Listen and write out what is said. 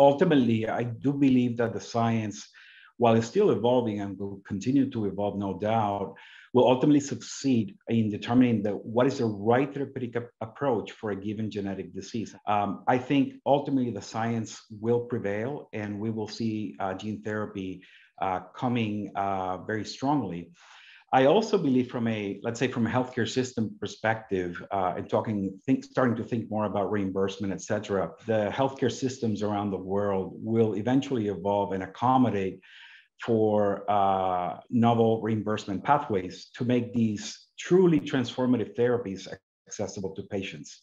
ultimately, I do believe that the science, while it's still evolving and will continue to evolve, no doubt, will ultimately succeed in determining the, what is the right therapeutic approach for a given genetic disease. Um, I think ultimately the science will prevail and we will see uh, gene therapy uh, coming uh, very strongly. I also believe from a, let's say from a healthcare system perspective, uh, and talking, think, starting to think more about reimbursement, et cetera, the healthcare systems around the world will eventually evolve and accommodate for uh, novel reimbursement pathways to make these truly transformative therapies accessible to patients.